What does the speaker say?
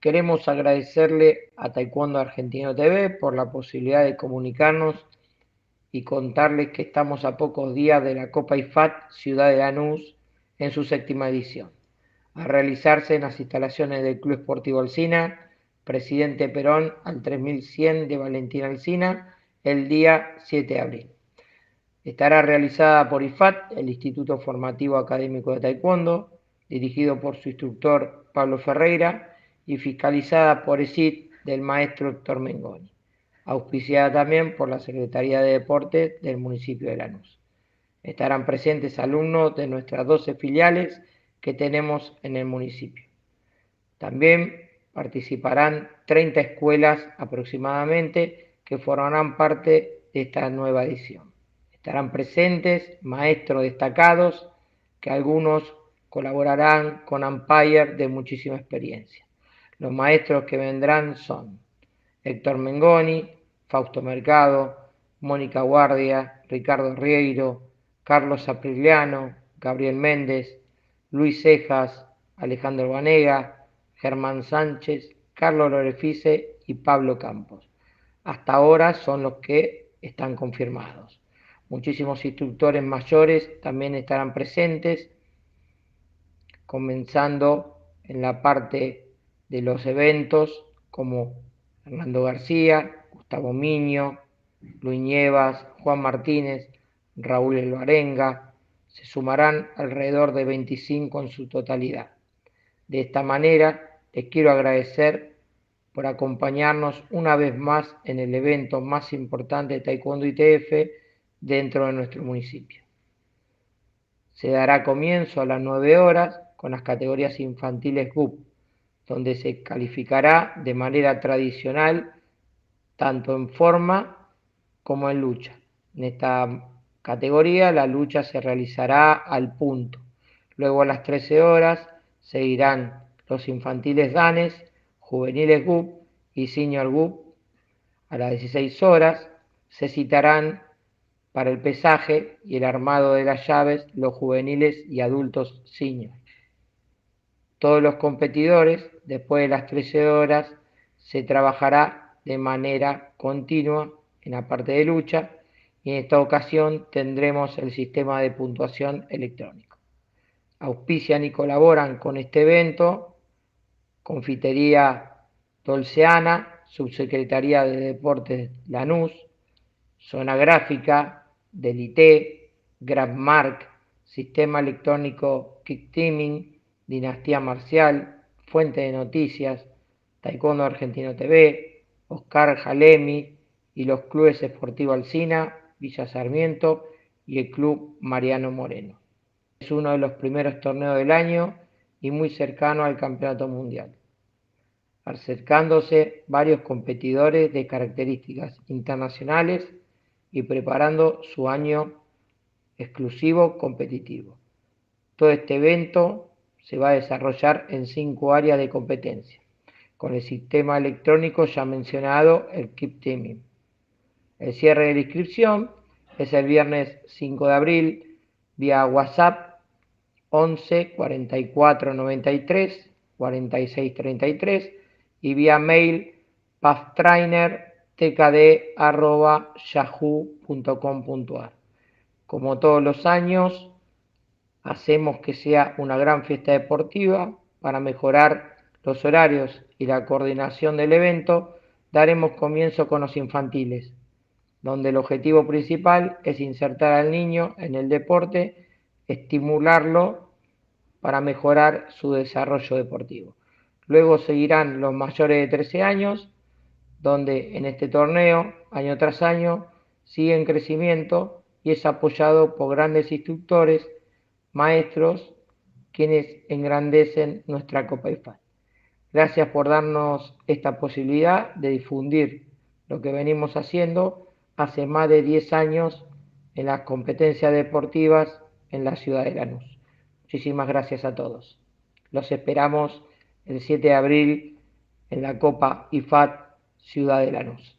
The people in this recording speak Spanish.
Queremos agradecerle a Taekwondo Argentino TV por la posibilidad de comunicarnos y contarles que estamos a pocos días de la Copa IFAT Ciudad de Lanús en su séptima edición, a realizarse en las instalaciones del Club Esportivo Alcina, Presidente Perón al 3100 de Valentina Alcina, el día 7 de abril. Estará realizada por IFAT, el Instituto Formativo Académico de Taekwondo, dirigido por su instructor Pablo Ferreira y fiscalizada por ESIT del maestro Héctor Mengoni, auspiciada también por la Secretaría de Deportes del municipio de Lanús. Estarán presentes alumnos de nuestras 12 filiales que tenemos en el municipio. También participarán 30 escuelas aproximadamente que formarán parte de esta nueva edición. Estarán presentes maestros destacados que algunos colaborarán con Empire de muchísima experiencia. Los maestros que vendrán son Héctor Mengoni, Fausto Mercado, Mónica Guardia, Ricardo Rieiro, Carlos Apriliano, Gabriel Méndez, Luis Cejas, Alejandro Vanega, Germán Sánchez, Carlos Lorefice y Pablo Campos. Hasta ahora son los que están confirmados. Muchísimos instructores mayores también estarán presentes, comenzando en la parte de los eventos como Hernando García, Gustavo Miño, Luis Nievas, Juan Martínez, Raúl Elvarenga, se sumarán alrededor de 25 en su totalidad. De esta manera, les quiero agradecer por acompañarnos una vez más en el evento más importante de Taekwondo ITF dentro de nuestro municipio. Se dará comienzo a las 9 horas con las categorías infantiles GUP, donde se calificará de manera tradicional tanto en forma como en lucha. En esta categoría la lucha se realizará al punto. Luego a las 13 horas seguirán los infantiles danes, juveniles GUP y senior GUP. A las 16 horas se citarán para el pesaje y el armado de las llaves los juveniles y adultos senior. Todos los competidores, después de las 13 horas, se trabajará de manera continua en la parte de lucha y en esta ocasión tendremos el sistema de puntuación electrónico. Auspician y colaboran con este evento Confitería Dolceana, Subsecretaría de Deportes Lanús, Zona Gráfica, del IT, Sistema Electrónico Kick Teaming, Dinastía Marcial, Fuente de Noticias, Taekwondo Argentino TV, Oscar Jalemi y los clubes Esportivo Alcina, Villa Sarmiento y el Club Mariano Moreno. Es uno de los primeros torneos del año y muy cercano al Campeonato Mundial, acercándose varios competidores de características internacionales y preparando su año exclusivo competitivo. Todo este evento se va a desarrollar en cinco áreas de competencia, con el sistema electrónico ya mencionado, el Keep Teaming. El cierre de la inscripción es el viernes 5 de abril vía WhatsApp 11 44 93 46 33 y vía mail pathtrainer tkd.yahoo.com.ar. Como todos los años, hacemos que sea una gran fiesta deportiva para mejorar los horarios y la coordinación del evento. Daremos comienzo con los infantiles, donde el objetivo principal es insertar al niño en el deporte, estimularlo para mejorar su desarrollo deportivo. Luego seguirán los mayores de 13 años donde en este torneo, año tras año, sigue en crecimiento y es apoyado por grandes instructores, maestros, quienes engrandecen nuestra Copa IFAT. Gracias por darnos esta posibilidad de difundir lo que venimos haciendo hace más de 10 años en las competencias deportivas en la ciudad de Lanús. Muchísimas gracias a todos. Los esperamos el 7 de abril en la Copa IFAT Ciudad de Lanús.